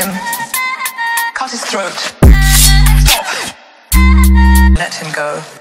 him. Cut his throat. Stop. Let him go.